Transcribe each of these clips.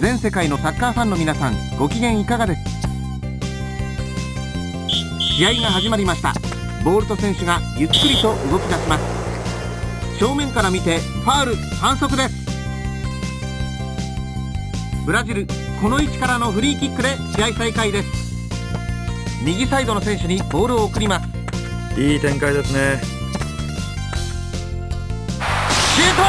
全世界のサッカーファンの皆さんご機嫌いかがです？試合が始まりました。ボールと選手がゆっくりと動き出します。正面から見てファール反則です。ブラジルこの位置からのフリーキックで試合再開です。右サイドの選手にボールを送ります。いい展開ですね。シュート!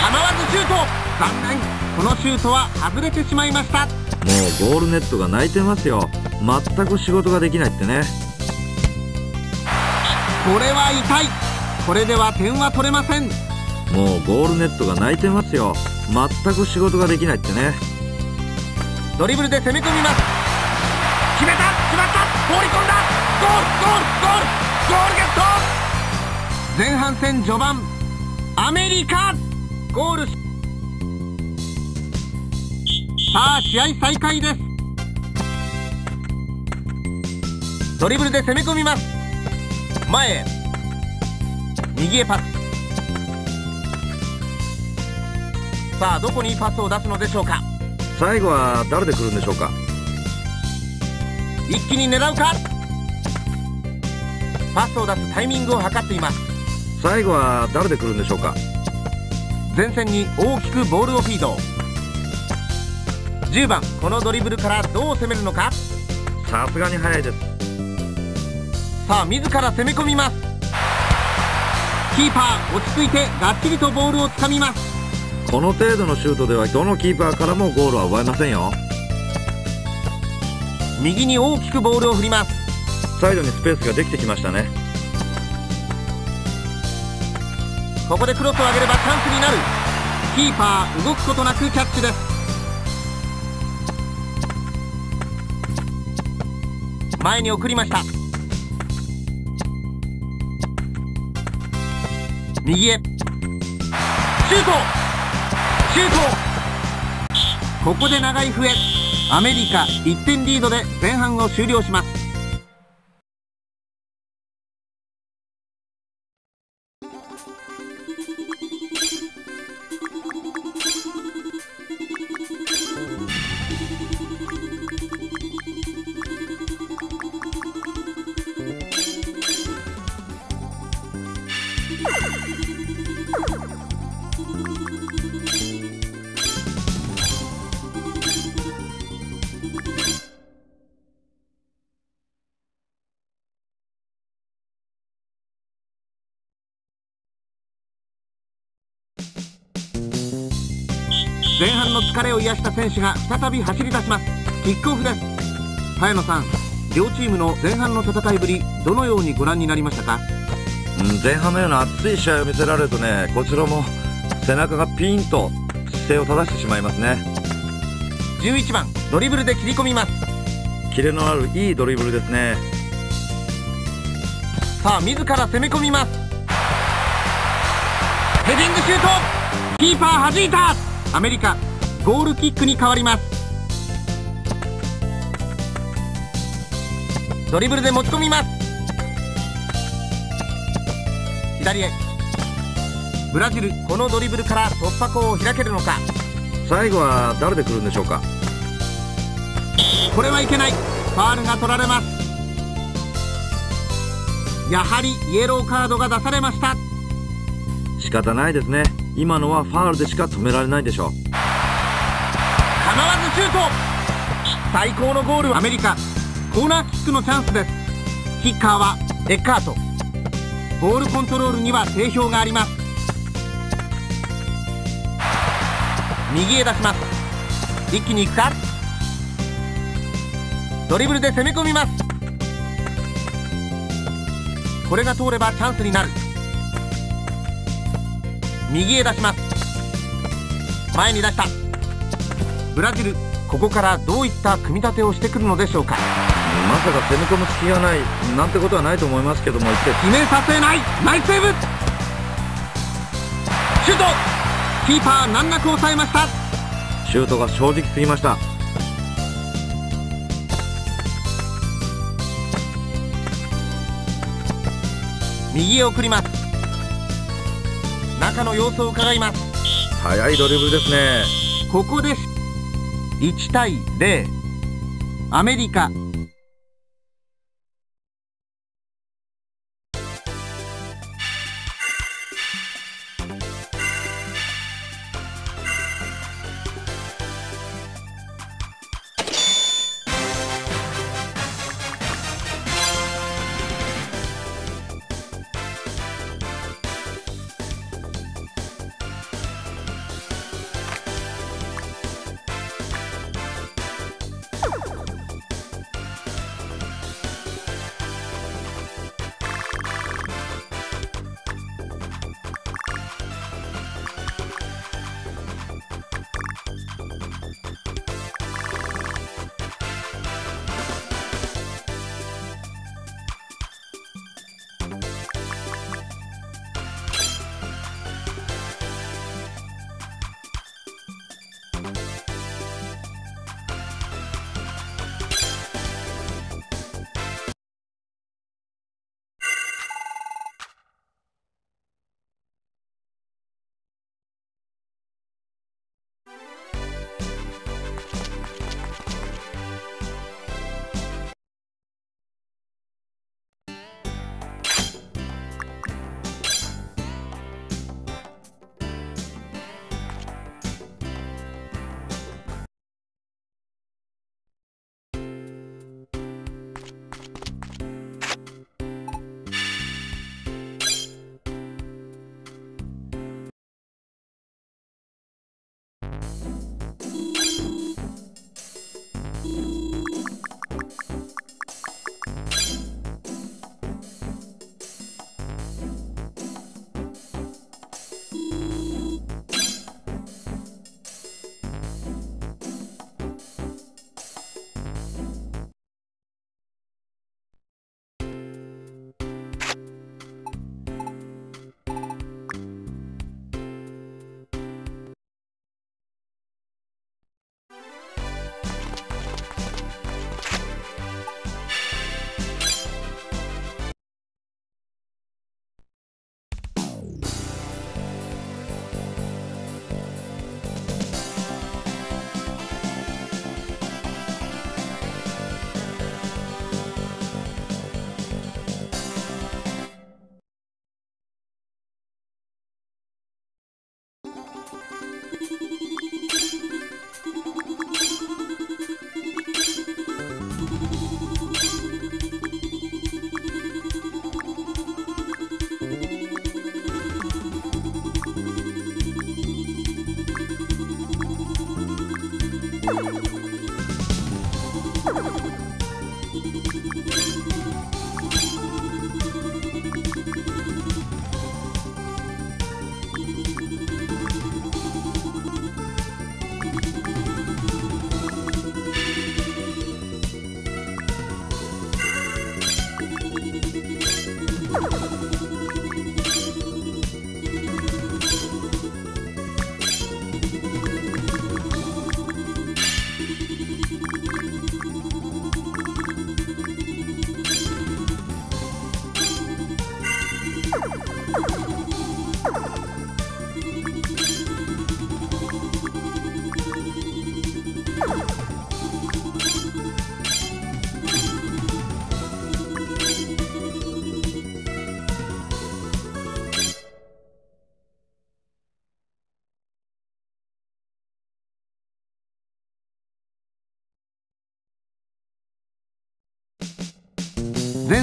構わずシュート!残念このシュートは外れてしまいました。もうゴールネットが泣いてますよ。全く仕事ができないってね。これは痛い。これでは点は取れません。もうゴールネットが泣いてますよ。全く仕事ができないってね。ドリブルで攻め込みます。決めた！決まった！放り込んだ！ゴール！ゴール！ゴール！ゴールゲット！前半戦序盤。アメリカ！ゴールさあ試合再開です。ドリブルで攻め込みます。前へ。右へパス。さあどこにパスを出すのでしょうか。最後は誰で来るんでしょうか。一気に狙うか。パスを出すタイミングを測っています。最後は誰で来るんでしょうか。前線に大きくボールをフィード10番このドリブルからどう攻めるのか？さすがに速いです。さあ自ら攻め込みます。キーパー落ち着いてがっちりとボールをつかみます。この程度のシュートではどのキーパーからもゴールは奪えませんよ。右に大きくボールを振ります。サイドにスペースができてきましたね。ここでクロスを上げればチャンスになる。キーパー動くことなくキャッチです前に送りました。右へ。シュート！シュート！ここで長い笛。アメリカ1点リードで前半を終了します。疲れを癒した選手が再び走り出します。キックオフです。早野さん両チームの前半の戦いぶりどのようにご覧になりましたか、うん、前半のような熱い試合を見せられるとねこちらも背中がピンと姿勢を正してしまいますね。11番ドリブルで切り込みます。キレのあるいいドリブルですね。さあ自ら攻め込みます。ヘディングシュート。キーパー弾いた。アメリカゴールキックに変わります。ドリブルで持ち込みます。左へ。ブラジルこのドリブルから突破口を開けるのか。最後は誰で来るんでしょうか？これはいけない。ファールが取られます。やはりイエローカードが出されました。仕方ないですね。今のはファールでしか止められないでしょうシュート。最高のゴールはアメリカ。コーナーキックのチャンスです。キッカーはエッカートボールコントロールには定評があります。右へ出します。一気に行くか。ドリブルで攻め込みます。これが通ればチャンスになる。右へ出します。前に出した。ブラジル。ここからどういった組み立てをしてくるのでしょうか。まさか攻め込む隙がない。なんてことはないと思いますけども決めさせない。ナイスセーブ。シュート。キーパー難なく抑えました。シュートが正直すぎました。右へ送ります。中の様子を伺います。速いドリブルですね。ここです1対0アメリカ。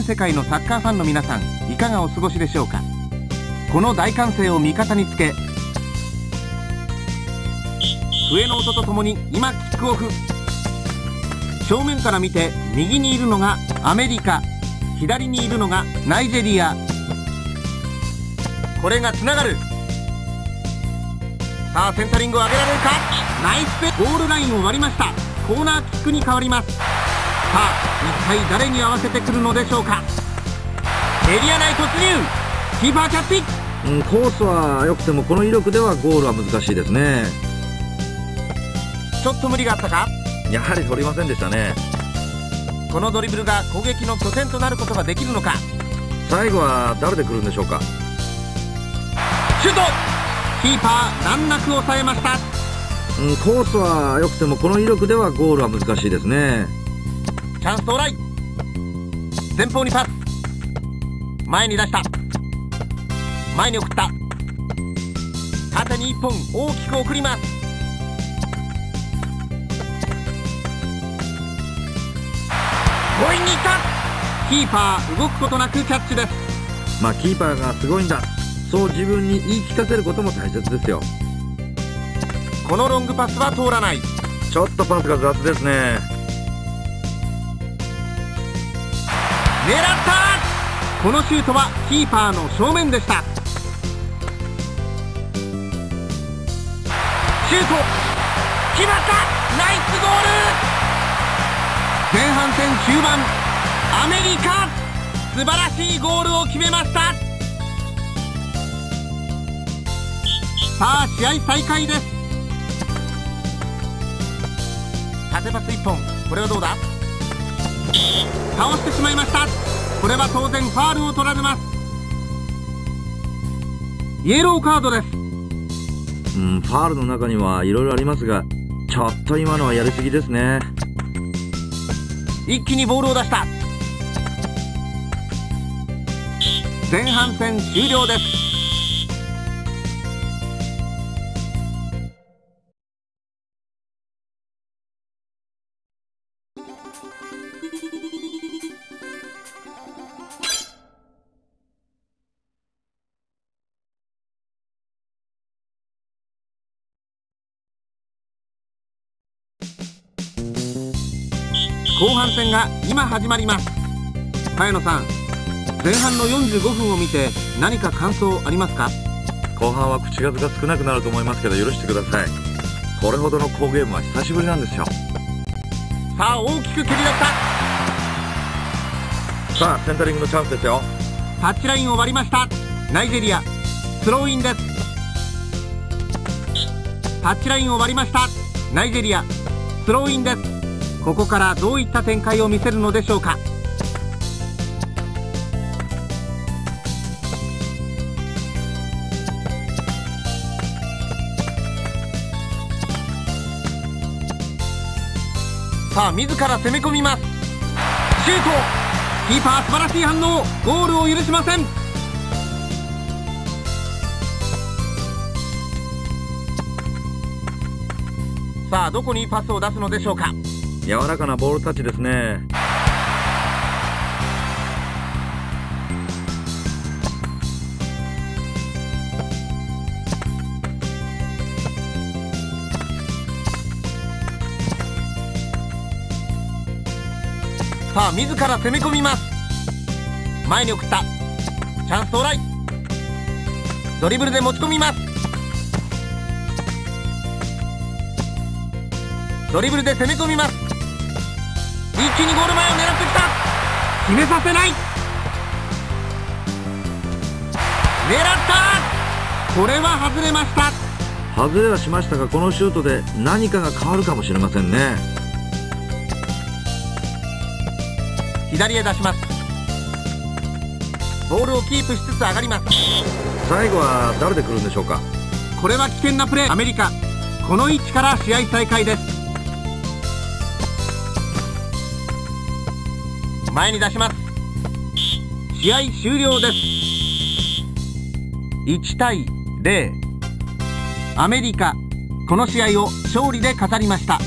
世界のサッカーファンの皆さんいかがお過ごしでしょうか？この大歓声を味方につけ笛の音とともに今キックオフ。正面から見て右にいるのがアメリカ。左にいるのがナイジェリア。これがつながる。さあセンタリングを上げられるか？ナイスペゴールラインを割りました。コーナーキックに変わります。さあ体誰に合わせてくるのでしょうか？エリア内突入！キーパーキャッチ！うん、コースは良くてもこの威力ではゴールは難しいですね。ちょっと無理があったか？やはり取りませんでしたね。このドリブルが攻撃の拠点となることができるのか？最後は誰で来るんでしょうか？シュート！キーパー難なく抑えました。うん、コースは良くてもこの威力ではゴールは難しいですねチャンス到来前方にパス前に出した。前に送った。縦に1本大きく送ります。強引にいった。キーパー動くことなくキャッチです。まあキーパーがすごいんだ。そう自分に言い聞かせることも大切ですよ。このロングパスは通らない。ちょっとパスが雑ですね狙った!このシュートはキーパーの正面でした。シュート!決まった!ナイスゴール!前半戦中盤アメリカ!素晴らしいゴールを決めました!さあ試合再開です。縦パス1本。これはどうだ?倒してしまいました。これは当然ファールを取られます。イエローカードです。うんファールの中にはいろいろありますがちょっと今のはやりすぎですね。一気にボールを出した。前半戦終了ですが今始まります。茅野さん前半の45分を見て何か感想ありますか？後半は口数が少なくなると思いますけど許してください。これほどの好ゲームは久しぶりなんですよ。さあ大きく蹴り出した。さあセンタリングのチャンスですよ。タッチラインを割りました。ナイジェリアスローインです。タッチラインを割りました。ナイジェリアスローインですここからどういった展開を見せるのでしょうか？さあ自ら攻め込みます。シュート！キーパー素晴らしい反応！ゴールを許しません。さあどこにパスを出すのでしょうか？柔らかなボールタッチですね。さあ自ら攻め込みます。前に送った。チャンス到来ドリブルで持ち込みます。ドリブルで攻め込みます。一気にゴール前を狙ってきた。決めさせない。狙った。これは外れました。外れはしましたがこのシュートで何かが変わるかもしれませんね。左へ出します。ボールをキープしつつ上がります。最後は誰で来るんでしょうか。これは危険なプレー。アメリカ。この位置から試合再開です前に出します。試合終了です。1対0アメリカこの試合を勝利で飾りました。